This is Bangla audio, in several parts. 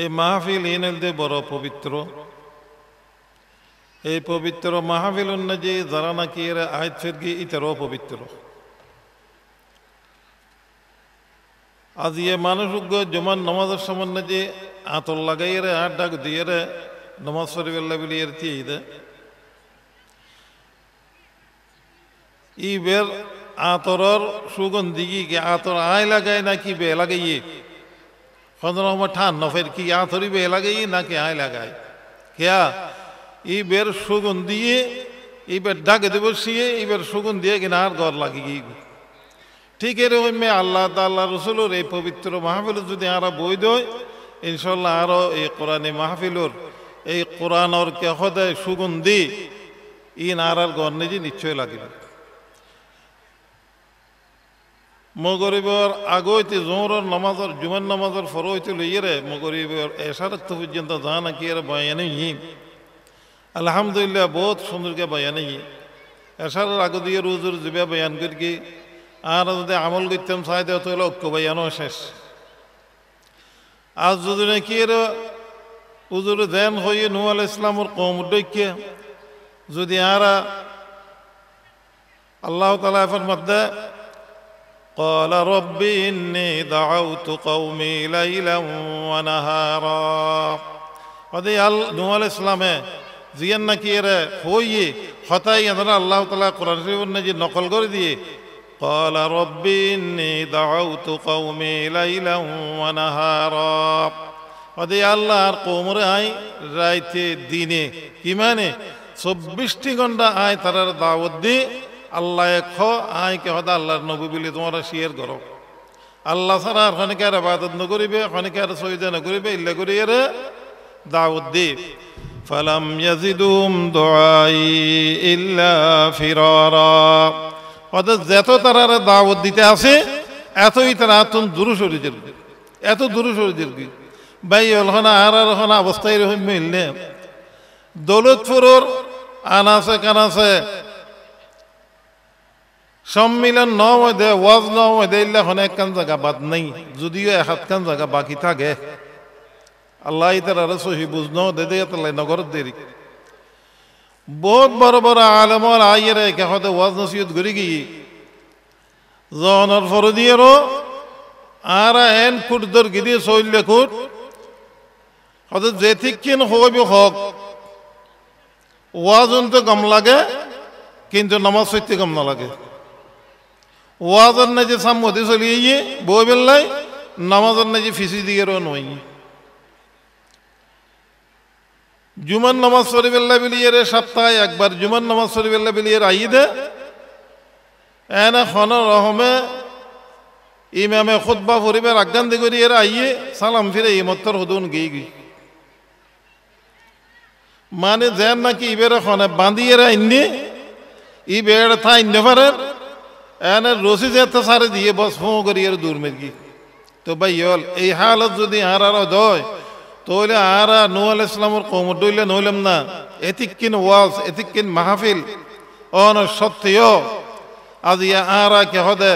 এই মাহফিল ইনলদে বড় পবিত্র। এই পবিত্র মাহফিল যে যারা নাকি এর আয়াত ফেরগি ইতারও পবিত্র। আজ ইয়ে মানুষ জমান নমাজের সামান্য যে আতর লাগাই রে আট ডাক দিয়ে রে নমাজ শরীফেল্লা বলি এর দিয়ে দে ই বের আতরর সুগন্ধি কি আতর আয় লাগায় নাকি বে লাগাইয়ে? খন্দন আমার ঠান নফের কি আতরি বে লাগাই নাকি আয় লাগায় কেয়া? ই বের সুগন্ধিয়ে ই বের ডাকে দেব শিয়ে ই বের সুগন্ধিয়ে কিনা আর ঘর লাগি গিয়ে ঠিক এরকম আল্লাহ তাল্লাহ রসুলোর এই পবিত্র মাহফিল যদি আরও বই দেয় ইনশাল্লাহ আরও এই কোরআনে মাহফিলর, এই কোরআনর কে সদায় সুগন্ধি ইন আর আর গর নিজে নিশ্চয় লাগিবে। মগরিবর আগইতে জোহরের নামাজর জুমান নামাজর ফরইতে লইয়েরে মগরিবর এসারত্ব পর্যন্ত যা নাকি এর বয়ানে হিম আলহামদুলিল্লাহ বহুত সুন্দরকে বয়ানে এসারের আগ দিয়ে রোজুর জিবে বয়ান করি আর যদি আমল করতাম চাই দেওয়া তো ঐক্য বয়ানও শেষ। আজ যদি নাকি এর উজুর দেন হয়ে নু আল ইসলামর কম ডৈক্য যদি আর আল্লাহ তালা ফরমাদ্দে قال رب إني دعوت قومي ليلا ونهارا هذا يال نوح عليه السلام জিয়ান নাকি এরা হইয়ে হতাই এরা আল্লাহ তালা কোরআন শরীফের নাজি নকল করে দিয়ে قال رب إني دعوت قومي ليلا ونهارا ওদের আল্লাহর কোমরে আই রাইতে দিনে কি মানে চব্বিশটি ঘন্টা আয় তারার দাওয়াত দিয়ে আল্লাহ খ আয় কে হদা, আল্লাহর নবী বলে তোমরা শিয়ের করো। আল্লাহ ছাড়া আর খনিকে আর আবাদত নকরিবে, খনিকে আর সহিদা নকরিবে, ইল্লা করি এর দাওয়াত দি ফালাম ইয়াজিদুম দুআই ইল্লা ফিরারা। ওদের যত তারার দাওয়াত দিতে আসে, এতই তারা আতুন দূর সরে যাবে এত দূর সরে যাবে ভাই হলখানা আর আর হনা অবস্থা এরকম মিললে। দৌলতপুরের আনাসে কানাসে সম্মিলন ন দে ওয়াজ ন দে অনেক কান জায়গা বাদ নেই, যদিও এক কান জায়গা বাকি থাকে। আল্লাহ তার আর সহি বুঝ ন দে দে তালাই নগর দেরি। বহুত বড় বড় আলমর আইয়ের কেহতে ওয়াজ নসিহত করি কি জনের ফরদিয়েরও আর এন কুট দর গিদি চললে কুট হয়তো যে ঠিক কিন হবি হক। ওয়াজ তো গম লাগে, কিন্তু নামাজ সত্যি গম না লাগে। ওয়াজের না যে সাম্মতি চলি গিয়ে বই বেল্লাই নামাজের না যে ফিসি দিয়েরও নই। জুমান নামাজ শরীফেল্লা বিলিয়ে সপ্তাহে একবার জুমান নামাজ শরীফেল্লা বিলিয়ে আই দে এনে খন রহমে ইমামে খুদ্া ফরিবের আজ্ঞান দি করি এরা আইয়ে সালাম ফিরে ইমত্তর হদুন গিয়ে গি মানে যেন নাকি ইবেরে খনে বাঁধিয়ে ইন্নি ইবের থা ইন্নে পারেন এনে রসি যেতে সারে দিয়ে বস ফো করি এর দূর মেরগি তো ভাই হল এই হালত যদি আর আর দয় তোলে আর নু আল ইসলামর কৌম ডইলে নইলাম না এতিক কিন ওয়াজ এতিক কিন মাহফিল অন সত্যিও আজ ইয়া আর কে হদে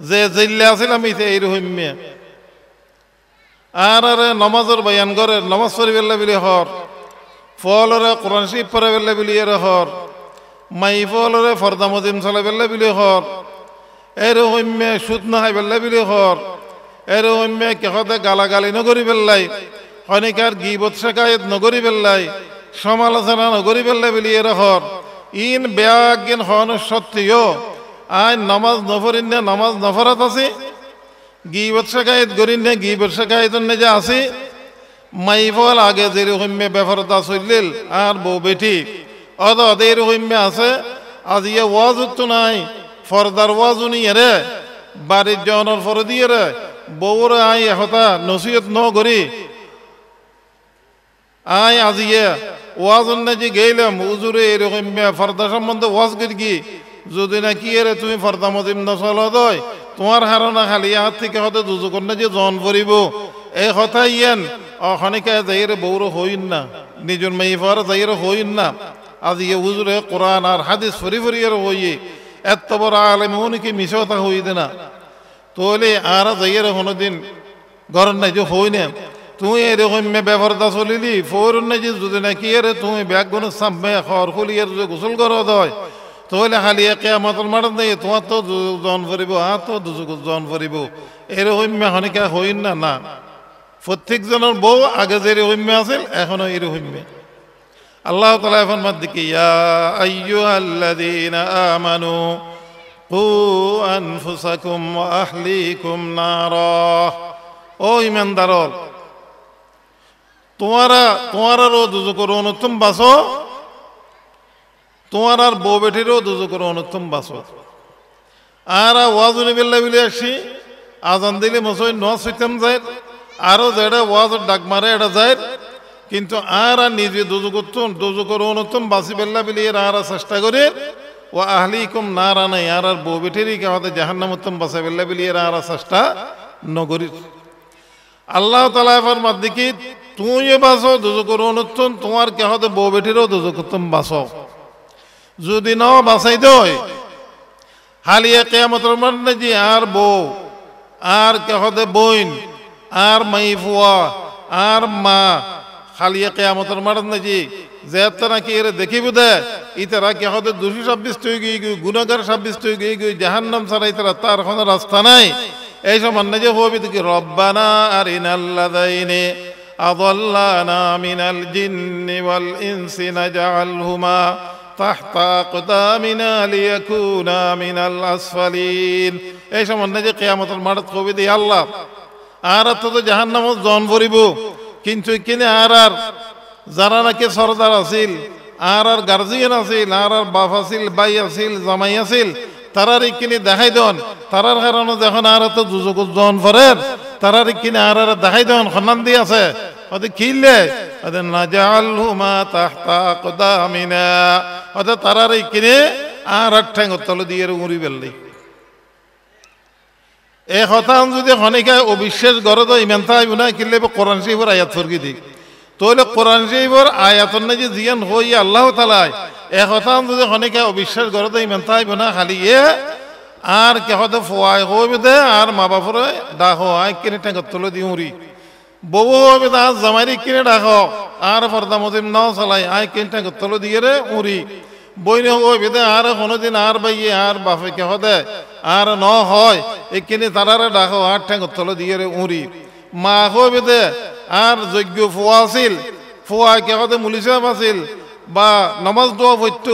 যে জিল্লে আসিলাম ইতে এইরকম আর আর নমাজর বয়ান করে নমাজ পড়িবেল্লা বিলি হর ফলরে কোরআন পড়ে বেল্লা বিলি এর হর মাই ফলরে ফর্দা মজিম চলে বেল্লা বিলি হর এর হইমে সুদ নহাই বেল্লা বিলি হর এর হইমে কেহতে গালাগালি নগরি বেল্লাই। অনেকার গিবত শেখায়ত নগরি বেল্লাই। সমালোচনা নগরি বেল্লা বিলি এর হর ইন বেয়াগিন হন সত্যিও। আইন নামাজ নফরিন নামাজ নফরাত আছে। গিবত শেখায়ত গরিন গিবত শেখায়ত যে আছে। মাইফল আগে যেরকম বেফরতা চলিল আর বউ বেটি। অদ এরকম আছে আজ ইয়ে ওয়াজ তো নাই, ফরদার ওয়াজ উনি এরে বাড়ির জনের ফর দিয়ে রে, বউর আই এহতা নসিহত ন করি। আই আজ ইয়ে ওয়াজ যে গেলাম উজুরে এরকম ফর্দা সম্বন্ধে ওয়াজ করি কি, যদি না কি এরে তুমি ফর্দা মজিম নচল দয় তোমার হারনা খালি হাত থেকে হতে দুজো কন্যা যে জন পড়িব এই কথা ইয়েন অখানিকা যাইরে বৌর হইন না, নিজের মেয়ে ফার যাইরে হইন না। আজ ইয়ে হুজুরে কোরআন আর হাদিস ফরি ফরি আর হইয়ে এত বড় আলেম উনিকে মিশতা হই দে না তোলে আর যাইরে কোনোদিন ঘর নাই যে হই না। তুই এরকম ব্যবহারটা চলিলি ফোরন নাকি যদি নাকি এর তুমি ব্যাগ গুণ সামনে খর খুলি এর যদি গোসল করো দয় তাহলে খালি একে আমাদের মারান দেয় তোমার তো জন ফুরিব, আর তো দুজক জন ফুরিব। এরকম হনিকা হইন না না। প্রত্যেকজনের বউ আগে যে রহিম্য আছিল এখনও এই রহিম্য আল্লাহ তালা এখন মাত দিকে আমানু কু আনফুসাকুম আহলিকুম নারা। ও ইমানদারর তোমারা, তোমারারও দুজকর অনুত্তম বাসো। তোমার আর বউ বেটিরও দুজকর অনুত্তম বাসো। আর ওয়াজুনি বিল্লা বিলে আসি, আজান দিলে মসই নোয়া সইতাম যায় আরও যেটা ওয়াজ ডাক মারে এটা যায় কিন্তু আর নিজে দুজকত্তম দুজকর অনুত্তম বাসি বেল্লা বিলি এর আর চেষ্টা করে। ও আহলি কম না রানাই আর আর বউ বেটেরই কাহাতে জাহান্নাম উত্তম বাসা বেল্লা বিলি এর আর চেষ্টা নগরীর আল্লাহ তালা ফরমার দিকে তুই বাসো দুজকর অনুত্তম তোমার কেহতে বউ বেটিরও দুজকত্তম বাসো যদি ন বাসাই দয় হালিয়া কেয়ামতর মানে যে আর বউ, আর কেহতে বইন, আর মাই ফুয়া, আর মা খালিয়া কেয়ামতর মারান নাকি যে তারা কি এর দেখিব দে ইতারা কে হতে দোষী সাব্যস্ত হয়ে গিয়ে গিয়ে গুণাগার সাব্যস্ত হয়ে গিয়ে গিয়ে জাহান্নাম ছাড়া ইতারা তার কোনো রাস্তা নাই এই সব মান্য যে হবি দেখি রব্বানা আর ইনাল্লাদাইনে আদাল্লানা মিনাল জিন্নি ওয়াল ইনসি নাজআলহুমা تحت أقدامنا ليكونا من الأسفلين এই সামান্য যে কেয়ামতের মাঠত কবি দিয়ে আল্লাহ আর তো তো জাহান্নামত জন ভরিব কিন্তু কিনে আর আর যারা নাকি সর্দার আছিল, আর আর গার্জিয়ান আছিল, আর আর বাপ আছিল বাই আছিল, জামাই আছিল, তারার ইকিনি দেখাই দেন। তারার কারণে যখন আর তো দুজক জন ভরের তারার ইকিনি আর আর দেখাই দেন সন্ধান দিয়ে আছে। ওদের কিনলে ওদের নাজাল হুমা তাহতা কদামিনা ওদের তারার ইকিনি আর আর ঠ্যাং তলে দিয়ে উড়ি বেললি। এ কথা যদি খনিকায় অবিশ্বাস গড় তো ইমান থাকবে না কিনলে কোরআন শরীফের আয়াত ফরকি দিক। তাহলে কোরআন শরীফের আয়াতন না যে জিয়ান হই আল্লাহ তালাই এ কথা যদি খনিকায় অবিশ্বাস গড় তো ইমান থাকবে না, খালি এ আর কে হতে ফোয়াই হইবে দে, আর মা বাপরে ডাক আই কিনে টেঙ্গত তুলে দি উড়ি বউ হবে দা জামাইরি কিনে ডাক আর ফর্দা মজিম নাও চালাই, আই কিনে টেঙ্গত তুলে দিয়ে রে উড়ি বইনে হইবে দে আর কোনোদিন আর বাইয়ে আর বাপে কে হদে আর ন হয়, এখানে তারারে ডাকো, আর ঠেঙ্গ তলে দিয়ে রে উড়ি। মা হইবে দে আর যজ্ঞ ফুয়া আছিল, ফুয়া কে হতে মুলিসাব আছিল, বা নমাজ দোয়া পড়ত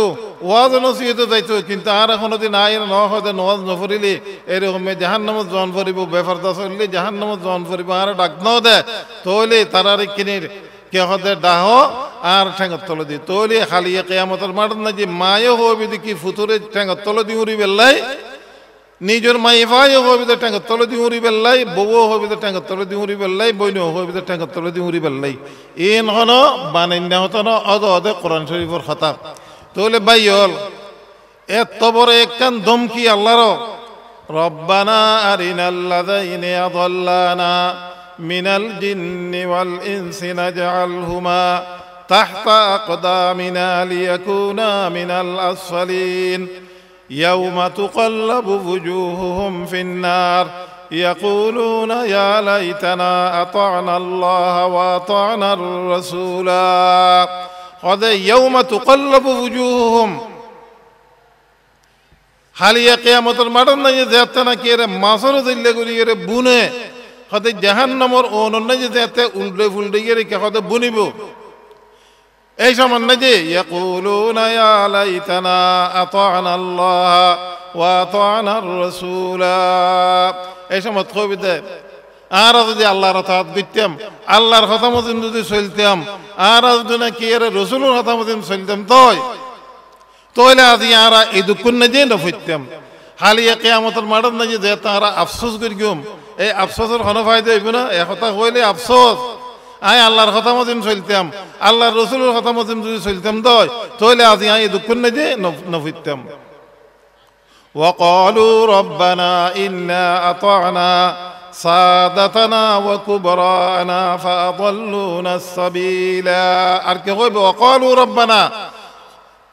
ওয়াজ নসিহতে যাইতো, কিন্তু আর দিন আই ন হতে নমাজ নফরিলে এরকম জাহান নামত জন ফরিব বেফারদা চললে, জাহান নামত জন ফরিব আর ডাক ন দে তৈলে তারার কিনির কে হতে ডাহ আর ঠেঙ্গত তলে দি তৈলে খালি কেয়ামতের মাঠ না যে মায়ও হবি দেখি ফুতুরে ঠেঙ্গত তলে দি উড়ি বেল্লাই, নিজের মাই ভাইও হবি তো ঠেঙ্গত তলে দি উড়ি বেল্লাই, বউও হবি তো ঠেঙ্গত তলে দি উড়ি বেল্লাই, বইনও হবি তো ঠেঙ্গত তলে দি উড়ি বেল্লাই। এন হন বানাইনা হতো না অদ অদে কোরআন শরীফর কথা তৈলে বাই হল এত বড় একখান ধমকি আল্লাহর। রব্বানা আরিনাল্লাদাইনে আদাল্লানা। من الجن والإنس نجعلهما تحت أقدامنا ليكونا من الأسفلين. يوم تقلب وجوههم في النار يقولون يا ليتنا أطعنا الله وأطعنا الرسولا. هذا يوم تقلب وجوههم حاليا قيامة المرنة نجد ذاتنا كيرا ماسر ذلك ليرا بونه؟ হতে জাহান নামর অনন্য যে যাতে উল্টে ফুলটে গিয়ে রেখে হতে বুনিব। এই সমান না যে, ইয়াকুলুনা ইয়া লাইতানা আতা'না আল্লাহ ওয়া আতা'না আর-রাসূলা এই সময় কবিতে আর যদি আল্লাহর হঠাৎ দিতাম, আল্লাহর কথা মতন যদি চলতাম, আর যদি নাকি এর রসুলের কথা মতন চলতাম তই তইলে আজি আর এই দুঃখ না যে নফইতাম হালিয়া কেয়ামতের মাঠত না যে তারা আফসোস করি গম এই আফসোসের কোনো ফায়দা হইব না এ কথা কইলে আফসোস আই আল্লাহর কথা মতন চলতাম আল্লাহর রসুলের কথা মতন যদি চলতাম দয় তাহলে আজি আই দুঃখ না যে নফিতাম وقالوا ربنا إنا أطعنا سادتنا وكبراءنا فأضلونا السبيلا أركي وقالوا ربنا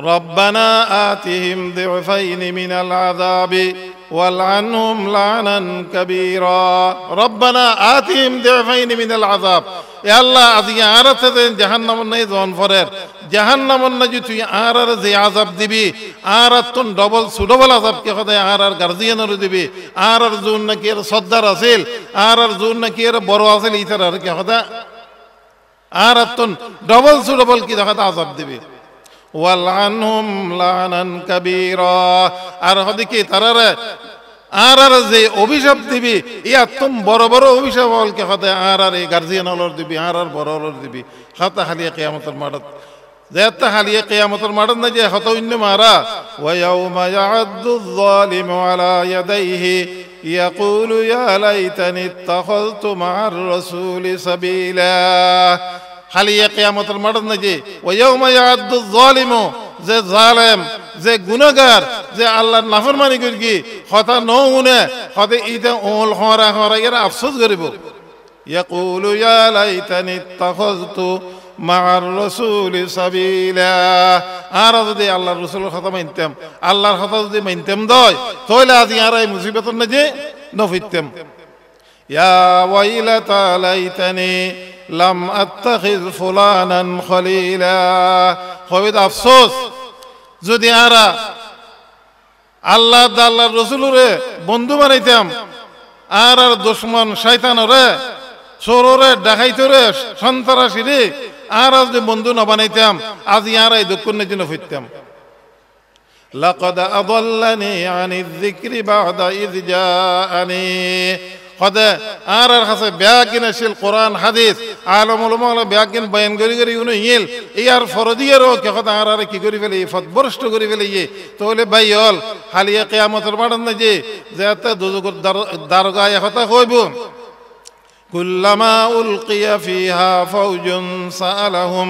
ربنا آتهم ضعفين من العذاب والعنهم لعنا كبيرا ربنا آتهم ضعفين من العذاب يا الله আজকে আর জাহান্নাম নাই জন ফরের জাহান্নাম না যে তুই আর আর যে আজাব দিবি আর আর তোন ডবল সুডবল আজাব কে কথা আর আর গার্জিয়ানের দিবি আর আর জোন নাকি এর সর্দার আছিল আর আর জোন নাকি এর বড় আছিল ইতার আর কে কথা আর আর তোন ডবল সুডবল কি দেখা আজাব দিবি ওয়ালআনহুম লানান কাবীরা আর হদিকে তারারে আর আর যে অভিশাপ দিবি ইয়া তুম বড় বড় অভিশাপ হলকে হতে আর আর এই গার্জিয়ান হলর দিবি আর আর বড় হলর দিবি, হাতা হালিয়া কিয়ামতের মাঠত। যেতে হালিয়া কিয়ামতের মাঠত না, যে হত অন্য মারা ওয়ায়াউমা ইয়া'আদ্দু যালিমু আলা ইয়াদাইহি, ইয়াকুলু ইয়া লাইতানি ইত্তাখাযতু মা'আর রাসূলি সাবিলা হালিয়া কিয়ামতের মাঠত না যে ওয়ায়াউমা ইয়া'আদ্দু যালিমু যে জালেম যে গুনাহগার যে আল্লাহর নাফরমানি করি কি হতা ন উনে হতে ইতে ওল হরা হরা এর আফসোস করিব ইয়াকুলু ইয়া লাইতানি ইত্তাখাযতু মা'আর রাসূলি সাবিলা আর যদি আল্লাহর রাসূলের কথা মানতাম আল্লাহর কথা যদি মানতাম দয় তাহলে আজ আর এই মুসিবতর না যে নফিতাম ইয়া ওয়াইলাতা লাইতানি লাম আত্তাখিজ ফুলানান খলিলা হবিদ আফসোস যদি আরা আল্লাহ আল্লাহর রসুলরে বন্ধু বানাইতাম আর আর দুশ্মন শয়তানরে চোররে ডাকাইতরে সন্ত্রাসী রে আর আজ যদি বন্ধু না বানাইতাম আজ ইয়ার এই দুঃখ জন্য ফিরতাম لقد أضلني عن الذكر بعد إذ جاءني হদে আর আর কাছে ব্যাগিন আসিল কোরআন, হাদিস আলম উলমা ব্যাগিন বয়ান করি করি উনি ইল ইয়ার ফরদিয়ারও কে কথা আর আর কি করি ফেলে ফতবরষ্ট করি ফেলে ইয়ে তাহলে ভাই হল হালিয়া কেয়ামতের মাঠান না যে যাতে দুজুগর দারগা কথা কইব। কুল্লামা উলকিয়া ফিহা ফাউজুন সালাহুম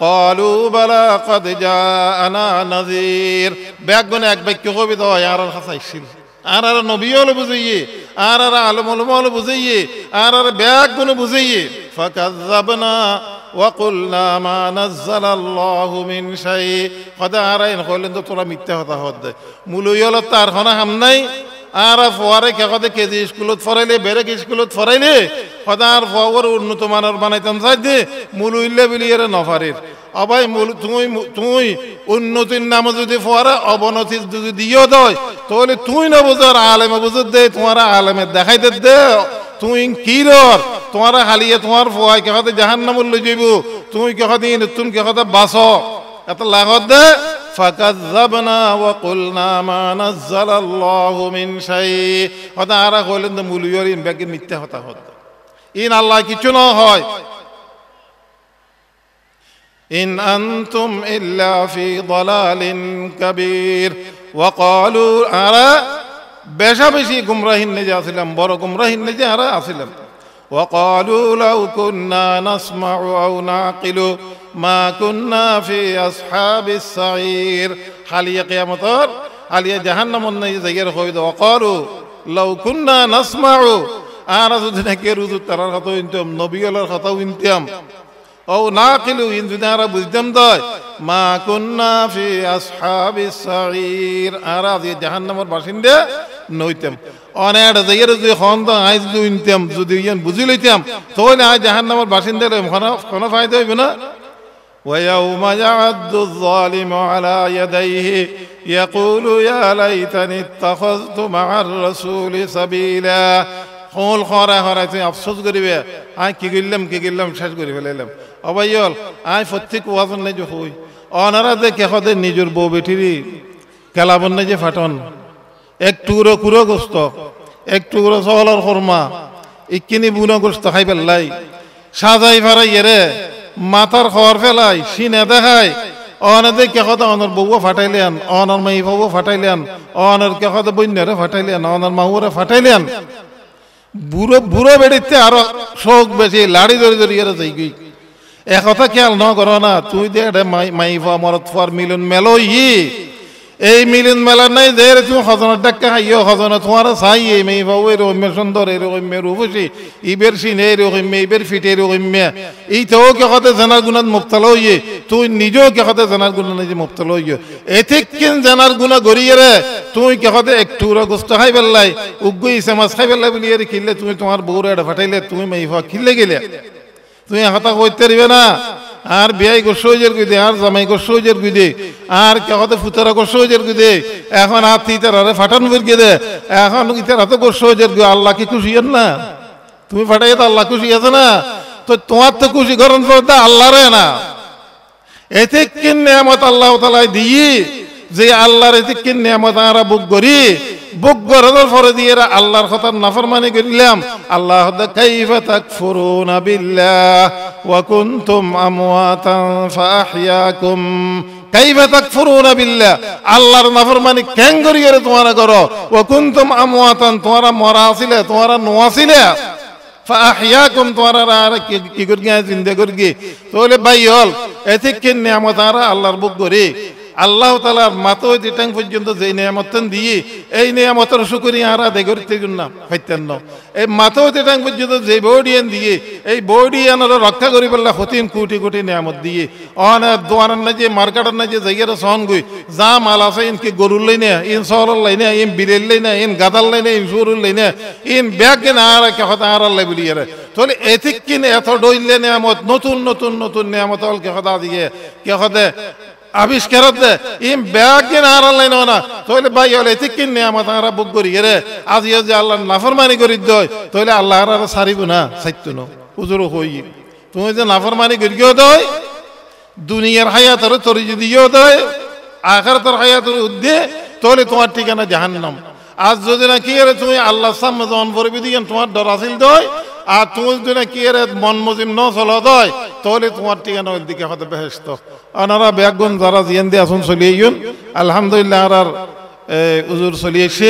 قالوا بلى قد جاءنا نذير ব্যাগনে এক বাক্য কবি তো আর আর হাসাইছিল আর আর নবী হলো বুঝাইয়ে আর আর আলম আলম হলো বুঝাইয়ে আর আর ব্যাগ গুলো বুঝাইয়ে فكذبنا وقلنا ما نزل الله من شيء قد আরাইন কইলেন তো তোরা মিথ্যা কথা হদ মুলুই হলো তার খানা হাম নাই আর ফোয়ারে কেকতে কেজি স্কুলত ফরাইলে, বেরেক স্কুলত ফরাইলে সদার ফোয়ার উন্নত মানের বানাইতাম চাই দে মূল উইলে বলি এর নফারের। অবাই মূল তুই তুই উন্নতির নামে যদি ফোয়ারে অবনতি যদি দিও দয়, তাহলে তুই না বুঝার আলেমে বুঝে দে, তোমার আলেমে দেখাই দে, তুই কি রর তোমার হালিয়ে তোমার ফোয়াই কেহতে জাহান নামুল লই যাইব, তুই কেহতে নতুন কেহতে বাস এত লাগত দে فكذبنا وقلنا ما نزل الله من شيء হতা আরা কইলেন তো মুলিয়র ইন ব্যাগে মিথ্যা হতা হত ইন আল্লাহ কিছু না হয় ইন আনতুম ইল্লা ফি ضلال كبير وقالوا আরা বেশা বেশি গুমরাহিন নেজে আসিলাম বড় গুমরাহিন নেজে আরা আসিলাম وقالوا لو كنا نسمع أو نعقل ما كنا في أصحاب السعير حاليا قيامتر حاليا جهنم النجي زير خويد وقالوا لو كنا نسمع أنا زدنا كيرو ترى خطو انتم نبي الله خطو انتم أو ناقل إن زدنا بزدم داي ما كنا في أصحاب السعير أرى جهنم الباشندة নইতাম অনেক জায়গায় যদি খন তো আইজ দুইতাম যদি ইয়ান বুঝি লইতাম তাহলে আজ জাহান্নামের বাসিন্দা কোনো ফায়দা হইবে না ويوم يعد الظالم على يديه يقول يا ليتني اتخذت مع الرسول سبيلا খোল খরা খরা তুই আফসোস করিবে আই কি গিললাম কি গিললাম শেষ করে ফেলাইলাম অবাইল আই প্রত্যেক ওয়াজন নাই যে হই অনারা দেখে হদে নিজের বউ বেটিরি কেলাবন যে ফাটন এক টুকরো কুরো গোস্ত, এক টুকরো চহলর খরমা ইকিনি বুনো গোস্ত খাই পেলাই, সাজাই ফারাই এরে মাথার খবর ফেলাই সিনে দেখায় অনাদে কেহতে অনর বউও ফাটাইলেন অনর মাই বউও ফাটাইলেন অনর কেহতে বন্যরে ফাটাইলেন অনর মাউরে ফাটাইলেন বুড়ো বুড়ো বেড়িতে আরও শোক বেশি লাড়ি ধরে ধরে এরা যাই গই একথা খেয়াল ন করো না, তুই দে মাই মাই মরত ফার মিলন মেলো ই এই মিলন মেলা নাই, যে রে তুমি হজনের ডাক্কা খাইও হজনে তোমার চাই এই মেয়ে বাবু এর অম্যে সুন্দর এর অম্যে রূপসী, ইবের সিনে এর অম্যে ইবের ফিটে এর অম্যে এই তো কে কথা জানার গুণাত মুক্তাল হইয়ে তুই নিজেও কে কথা জানার গুণা নিজে মুক্তাল হইয়ে এথিক কিন জানার গুণা গড়িয়ে রে, তুই কে কথা একটু গোস্ত খাই পেলাই উগ্গ ইসে মাছ খাই পেলাই বলি এর খিললে তুমি তোমার বউরে ফাটাইলে, তুমি মেয়ে খিললে গেলে। তুমি হতা কইতে পারবে না। আর বিয়াই গোস্ব হইজের গুদে, আর জামাই গোস্ব হইজের গুদে, আর কেহতে ফুতারা গোস্ব হইজের গুদে। এখন আরে ফাটান বেরকে দে। এখন ইতার হাতে গোস্ব হইজের গুদে, আল্লাহ কি খুশি না? তুমি ফাটাই তো আল্লাহ খুশি আছে না? তো তোমার তো খুশি করেন তো আল্লাহ রে না। এতে কিন নিয়ামত আল্লাহ তালাই দিয়ে যে আল্লাহর এতে কিন নিয়ামত আমরা বুক করি? বুক করার পরে দিয়ে আল্লাহর কথা নাফরমানি করিলাম। আল্লাহ কাইফা তাকফুরুনা বিল্লাহ, ওয়া কুনতুম আমওয়াতান ফাহইয়াকুম কাইফা তাকফুরুনা বিল্লাহ, আল্লাহর নাফরমানি কেন করিয়ে তোমরা করো। ওয়া কুনতুম আমওয়াতান, তোমরা মরা আছিলে, তোমরা নোয়া ছিলে ফাহিয়াকুম তোমরা আর কি করি জিন্দা করি তাহলে ভাই হল এতে কি নিয়ামত আল্লাহর বুক করে। আল্লাহ তালার মাতো দিটাং পর্যন্ত যে নিয়ামতন দিয়ে এই নিয়ামতের শুকুরি আর আদায় করতে না ফাইতেন না। এই মাতো দিটাং পর্যন্ত যে বৌডিয়ান দিয়ে এই বৌডিয়ানের রক্ষা করি পেলে হতিন কোটি কোটি নিয়ামত দিয়ে। অন দোয়ানের না যে মার্কেটের না যে জায়গাটা সহন গই যা মাল আছে ইনকে গরুর লাইনে, ইন শহরের লাইনে, ইন বিলের লাইনে, ইন গাদার লাইনে, ইন সুরুর লাইনে, ইন ব্যাগ কিনা আর কে হতা আর আল্লাহ বলিয়ে তাহলে এথিক কিনে এত ডইলে নিয়ামত, নতুন নতুন নতুন নিয়ামত হল কে হতা দিয়ে কে হতে এতে কিন নিয়ামত আমরা বুক করি। রে, আজ ইয়ে যে আল্লাহ নাফরমানি করি দয় তাহলে আল্লাহ আর সারিব না সাইত্য ন। উজুর হই। তুমি যে নাফরমানি করি গিয়েও দয় দুনিয়ার হায়াতর তরি যদি ইয়েও দয় আখারতর হায়াতর উদ্দে তাহলে তোমার ঠিকানা জাহান্নাম। আজ যদি না কি তুমি আল্লাহ সামনে জন করবি দিয়ে তোমার ডর আসিল দয় আর তুমি যদি কি রে মন মজিম ন চল দয় তাহলে তোমার ঠিকানা ওই দিকে হতে বেহেস্ত আনারা ব্যাগুন যারা জিয়ান দিয়ে আসুন চলিয়ে আলহামদুলিল্লাহ আর উজুর চলিয়েছে